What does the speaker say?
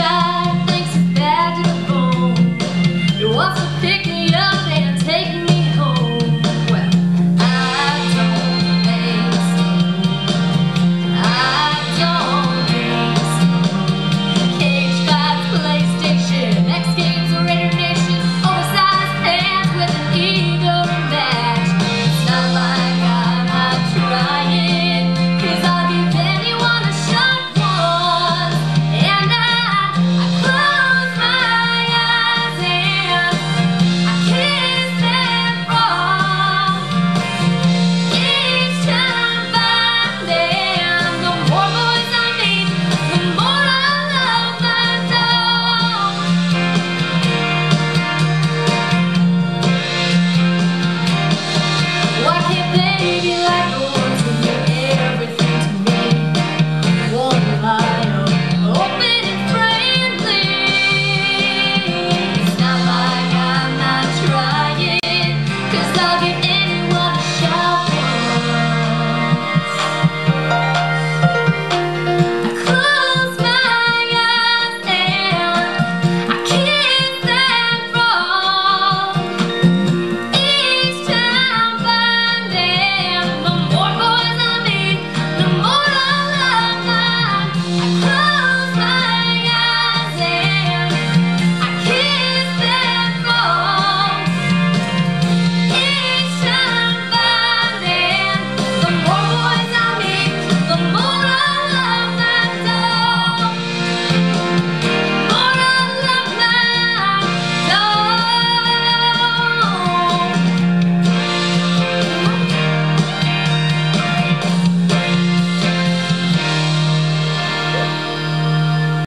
Yeah.